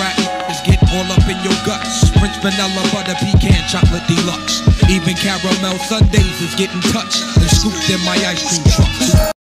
I is get all up in your guts. French vanilla butter pecan chocolate deluxe. Even caramel sundaes is getting touched and scooped in my ice cream truck.